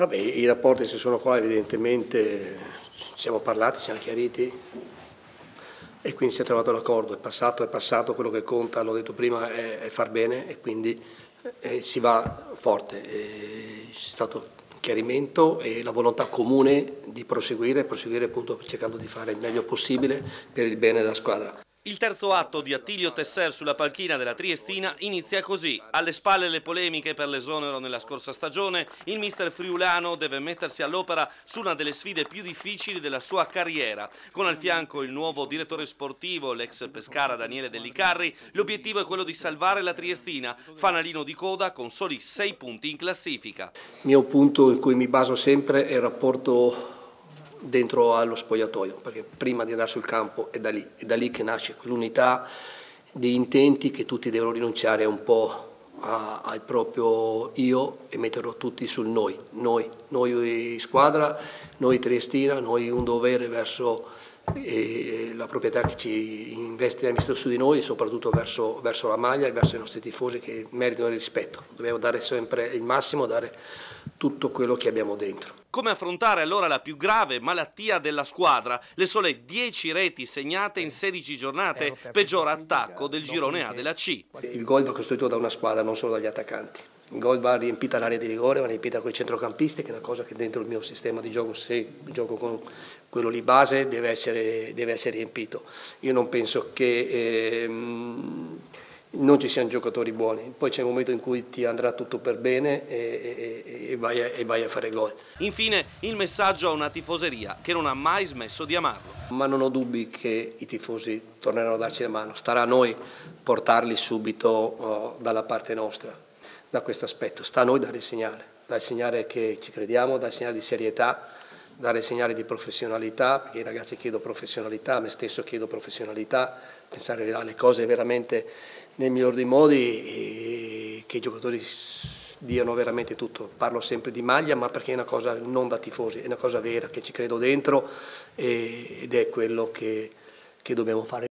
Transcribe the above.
Vabbè, i rapporti se sono qua evidentemente ci siamo parlati, siamo chiariti e quindi si è trovato l'accordo, è passato, è passato, quello che conta, l'ho detto prima, è, far bene e quindi eh, si va forte. C'è stato chiarimento e la volontà comune di proseguire, proseguire appunto cercando di fare il meglio possibile per il bene della squadra. Il terzo atto di Attilio Tesser sulla panchina della Triestina inizia così. Alle spalle le polemiche per l'esonero nella scorsa stagione, il mister friulano deve mettersi all'opera su una delle sfide più difficili della sua carriera. Con al fianco il nuovo direttore sportivo, l'ex Pescara Daniele Dellicarri, l'obiettivo è quello di salvare la Triestina, fanalino di coda con soli sei punti in classifica. Il mio punto in cui mi baso sempre è il rapporto dentro allo spogliatoio, perché prima di andare sul campo è da lì, è da lì che nasce quell'unità di intenti che tutti devono rinunciare un po' a, al proprio io e metterlo tutti sul noi, noi, noi squadra, noi Triestina, noi un dovere verso eh, la proprietà che ci investe, ha investito su di noi e soprattutto verso, verso la maglia e verso i nostri tifosi che meritano il rispetto. Dobbiamo dare sempre il massimo, dare tutto quello che abbiamo dentro. Come affrontare allora la più grave malattia della squadra? Le sole 10 reti segnate in 16 giornate, peggior attacco del girone A della C. Il gol va costruito da una squadra, non solo dagli attaccanti. Il gol va riempita l'area di rigore, va riempita con i centrocampisti, che è una cosa che dentro il mio sistema di gioco, se gioco con quello lì base, deve essere, deve essere riempito. Io non penso che... Ehm, non ci siano giocatori buoni, poi c'è un momento in cui ti andrà tutto per bene e, e, e, vai, a, e vai, a, fare gol. Infine il messaggio a una tifoseria che non ha mai smesso di amarlo. Ma non ho dubbi che i tifosi torneranno a darci la mano, starà a noi portarli subito uh, dalla parte nostra, da questo aspetto, sta a noi dare il segnale, dare il segnale che ci crediamo, dare il segnale di serietà, dare il segnale di professionalità, perché ai ragazzi chiedo professionalità, a me stesso chiedo professionalità, pensare alle cose veramente nel miglior dei modi e che i giocatori diano veramente tutto. Parlo sempre di maglia, ma perché è una cosa non da tifosi, è una cosa vera che ci credo dentro ed è quello che, che dobbiamo fare.